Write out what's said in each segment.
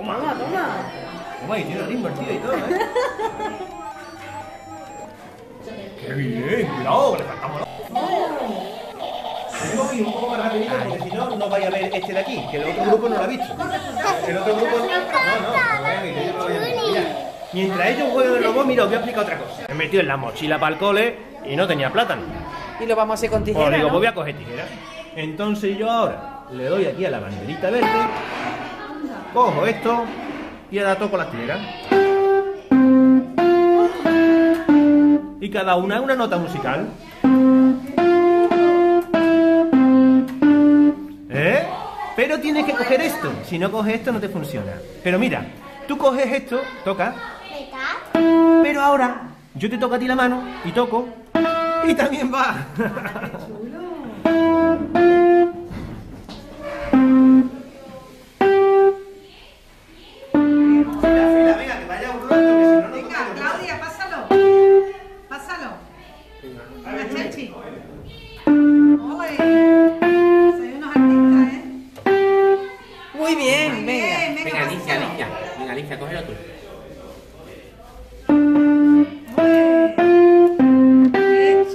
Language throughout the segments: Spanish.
Toma. Toma, toma. Toma, y tiene la invertida y todo, ¿eh? ¡Qué bien! ¡Cuidado! ¡Le faltamos Tenemos que ir un poco más rapidito porque si no, no vaya a ver este de aquí, que el otro grupo no lo ha visto. El otro grupo no. No, no, vaya a ver, yo no lo voy a ver. Mira, mientras ellos juegan el robot, mira, os voy a explicar otra cosa. Me he metido en la mochila para el cole y no tenía plátano. Y lo vamos a hacer con Pues tijera, digo, ¿no? pues voy a coger tijera. Entonces yo ahora le doy aquí a la banderita verde, cojo esto y ahora toco las tijeras. Y cada una una nota musical. ¿Eh? Pero tienes que coger esto. Si no coges esto no te funciona. Pero mira, tú coges esto, toca, pero ahora yo te toco a ti la mano y toco y también va. Alicia. Cógelo tú.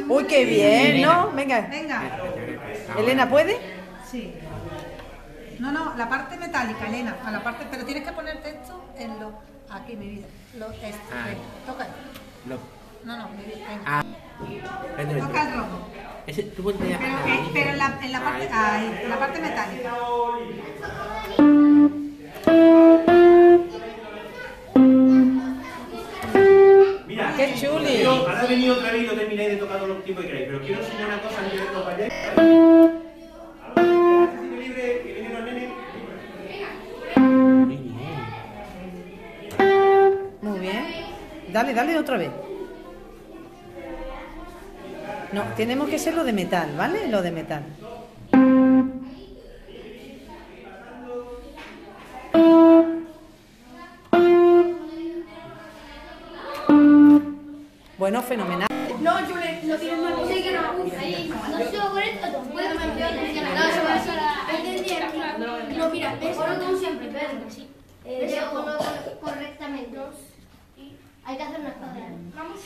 Uy, qué bien, ¿no? Venga. Venga. Elena, ¿puede? Sí. No, no, la parte metálica, Elena. A la parte, pero tienes que ponerte esto en lo. Aquí, mi vida. Lo, esto. Ah. toca. Lo- No, no, mi vida. Venga. Ah. Toca el rojo. Ese, tú ponte. Pero, pero en, la, en la parte. Ahí, en la parte metálica. Yo, ahora venido otra vez y no termináis de tocar todo lo tiempo que queráis, pero quiero enseñar una cosa antes de que os vayáis. Los. Muy bien. Dale, dale otra vez. No, tenemos que ser lo de metal, ¿vale? Lo de metal. Bueno, fenomenal. No, yo le, lo tienes mal. Sí, que no. Ahí, no sigo con esto, no puedo cambiar. No, se va a hacer. Entendí aquí. No, mira, es como siempre, Pedro. Sí. Eh, correctamente. Hay que hacer una escuadra. Vamos.